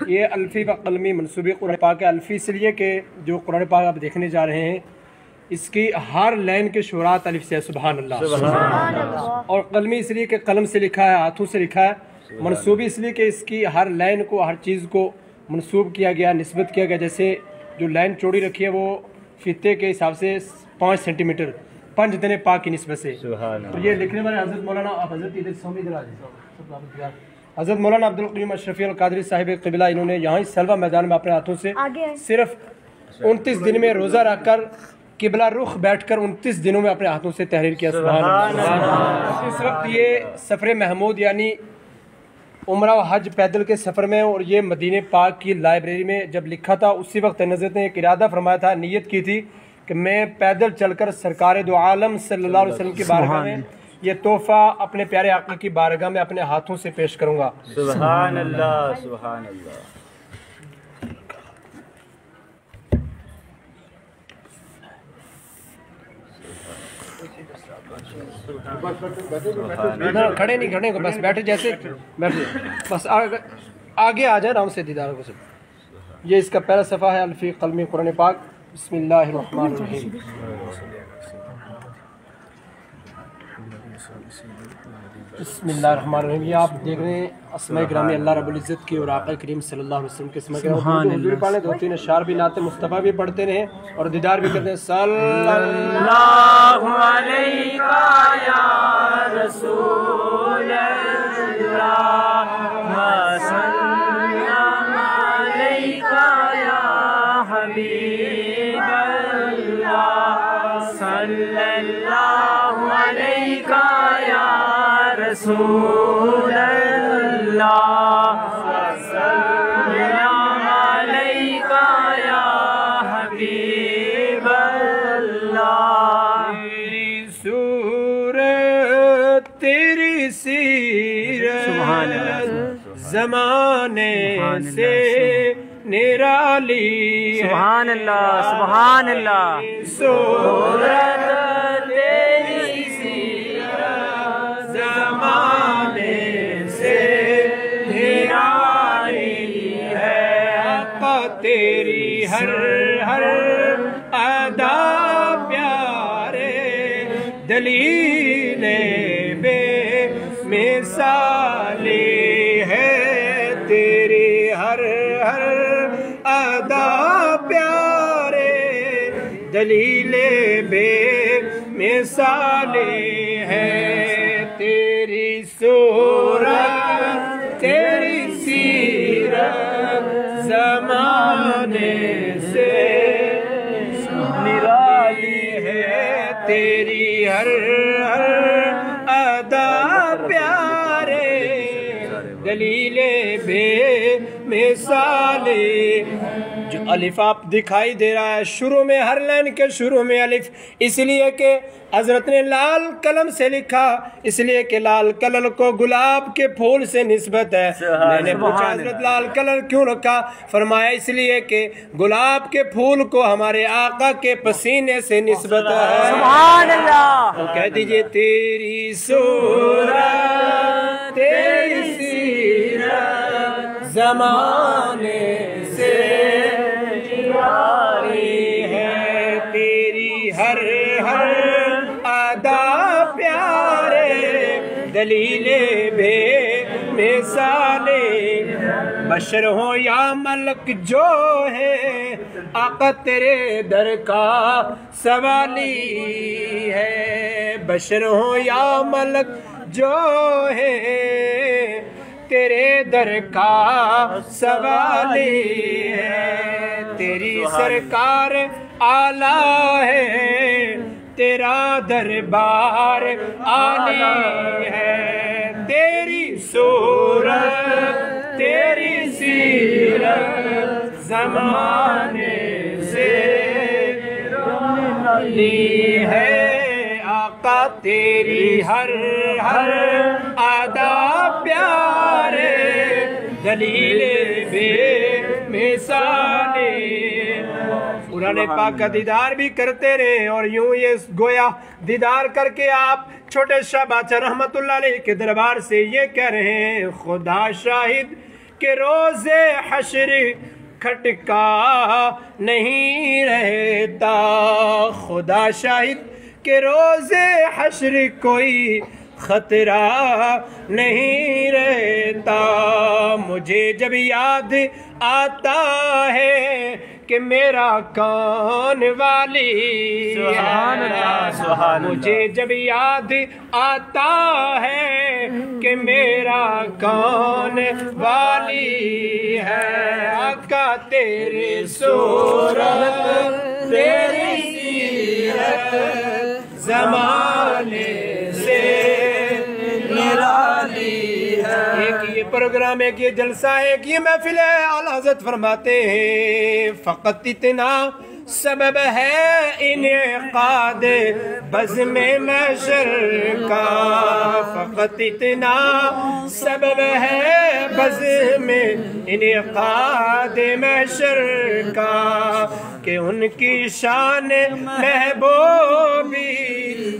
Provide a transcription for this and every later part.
ये अल्फ़ी व कलमी मनसूबी कुरान पाक है। अल्फ़ी इसलिए कि जो कुरान पाक आप देखने जा रहे हैं इसकी हर लाइन के शुरात अलिफ से सुबह अल्लाह और कलमी इसलिए कि कलम से लिखा है हाथों से लिखा है। मनसूबी इसलिए कि इसकी हर लाइन को हर चीज़ को मनसूब किया गया नस्बत किया गया। जैसे जो लाइन चौड़ी रखी है वो फिते के हिसाब से पाँच सेंटीमीटर पंच दिन पाक की नस्बत से। तो ये लिखने वाले हज़रत मौलाना आप हज़रत इधर समी इधर आ जाइए। हज़रत मौलाना अब्दुल करीम अशरफी अल कादरी साहिब कबिला इन्होंने यहाँ सलवा मैदान में अपने हाथों से सिर्फ़ उनतीस दिन में रोज़ा रखकर किबला रुख बैठकर उनतीस दिनों में अपने हाथों से तहरीर किया। इस वक्त ये सफ़र महमूद यानी उम्र हज पैदल के सफ़र में और ये मदीने पाक की लाइब्रेरी में जब लिखा था उसी वक्त नजरत ने एक इरादा फरमाया था नीयत की थी कि मैं पैदल चलकर सरकार दो आलम सल्लल्लाहु अलैहि वसल्लम की बारगाह में ये तोहफा अपने प्यारे आका की बारगाह में अपने हाथों से पेश करूँगा। अल्लाह अल्लाह खड़े नहीं खड़े को बस बैठे जैसे बैठे। बस आगे आगे आ जाए आराम से दीदार को सब। ये इसका पहला सफ़ा है अल्फ़ी कलमी कुरान पाक। बिस्मिल्लाहिर्रहमानिर्रहीम। बिस्मिल्लाहिर्रहमानिर्रहीम। ये आप देख रहे हैं ग्रामी अल्लाह रबुल्ज़त की और आका करीम सल्लल्लाहु अलैहि वसल्लम के समय के हुजूर पाने दो तीन अशार भी नाते, मुस्तफ़ा भी पढ़ते रहे और दीदार भी करते हैं। सल्लल्लाहु अलैहि रसूल। रसूल तेरी सूरत जमाने से निराली सुभान अल्लाह सुभान अल्लाह सूरत तेरी हर हर अदा प्यारे दलीले बे मिसाली है तेरी हर हर अदा प्यारे दलीले बे मिसाले है तेरी सूरत मिसाले जो अलिफ आप दिखाई दे रहा है शुरू में हर लाइन के शुरू में अलिफ। इसलिए कि हज़रत ने लाल कलम से लिखा इसलिए कि लाल कलर को गुलाब के फूल से निस्बत है। मैंने पूछा हज़रत लाल कलर क्यों रखा? फरमाया इसलिए कि गुलाब के फूल को हमारे आका के पसीने से निस्बत है। तो कह दीजिए तेरी सूरत तेरी जमाने से निराली है तेरी हर हर अदा प्यारे, दलीले बे मिसाले बशर हो या मलक जो है, आका तेरे दर का सवाली है। बशर हो या मलक जो है तेरे दर का सवाली है तेरी सरकार आला है। तेरा दरबार आली है। तेरी सूरत तेरी सीरत जमाने से है। आका तेरी हर हर आदा प्यारे दलील बे मिसाले पुराने पाक का दीदार भी करते रहे और यूँ ये गोया दीदार करके आप छोटे शाह बादशाह रहमतुल्लाह अलैह के दरबार से ये कह रहे हैं खुदा शाहिद के रोज़े हशर खटका नहीं रहता। खुदा शाहिद के रोज़े हशर कोई खतरा नहीं रहता। मुझे जब याद आता है कि मेरा कौन वाली अल्लाह, सुभान मुझे जब याद आता है कि मेरा कौन वाली है। आका तेरे सूरत तेरी सीरत जमाने से निराली है। एक ये प्रोग्राम एक ये जलसा है कि ये महफिल है। आला हज़रत फरमाते हैं, फकत इतना सबब है इनकाद, बज में मशर का। फकत इतना सबब है बज में इनकाद मशर का। कि उनकी शान महबूबी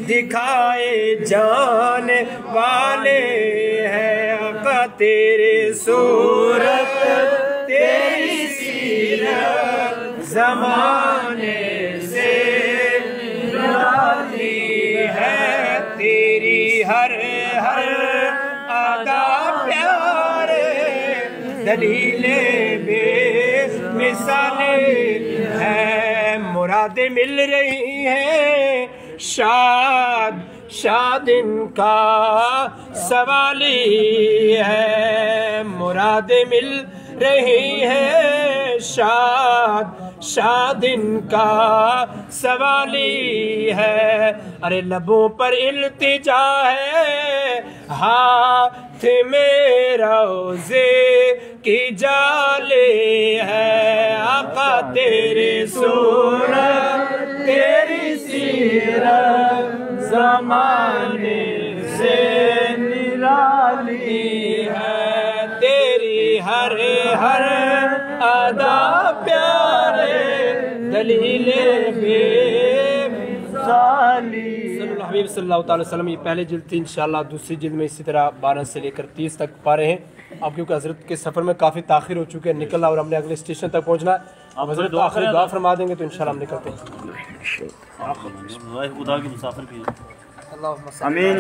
दिखाए जान वाले हैं आका तेरे सूरत, तेरी सीरत जमाने से है। तेरी हर हर आदा प्यारे दलीले है मिल रही है। शाद शाद इनका सवाली है मुरादे मिल रही है। शाद शाद इनका सवाली है अरे लबों पर इल्तिजा है। हाथ में रोज़े की जाले है। आका तेरे सूरत, तेरी सीरत, जमाने से निराली है। तेरी हर हर अदा प्यारे, दलीले हबीब सल्लल्लाहु अलैहि वसल्लम, ये पहले जिल्द थी, इंशाल्लाह दूसरी जिल्द में इसी तरह बारह से लेकर तीस तक पा रहे हैं। अब क्योंकि हज़रत के सफ़र में काफ़ी ताखिर हो चुके हैं निकलना और हमने अगले स्टेशन तक पहुँचना है। अब हज़रत आखिर दुआ फरमा देंगे तो इंशाल्लाह हम निकलते हैं। खुदा के मुसाफिर भी है। आमीन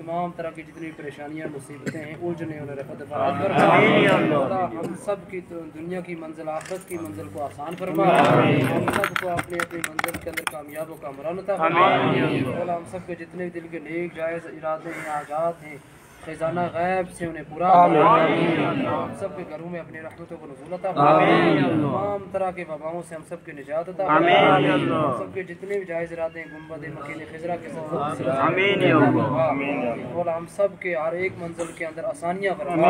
तमाम तरह की जितनी परेशानियाँ मुसीबतें हैं उलझने हम सब की तो दुनिया की मंजिल आखिरत की मंजिल को आसान फरमा हम सबको अपनी अपनी मंजिल के अंदर कामयाबों का मरान अता फरमा खुदा हम सब के जितने भी दिल के नेक जायज़ इरादे हैं आज़ाद हैं खजाना गैब से उन्हें पूरा हम सब के घरों में अपनी रहमतों को नजूल अता तमाम तरह के वबाओं से हम सब की निजात। हम सब के जितने भी जायज़ इरादे गुंबद मकीन खिजरा के। और हम सब के हर एक मंजिल के अंदर आसानियाँ फरमा